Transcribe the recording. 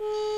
Mm.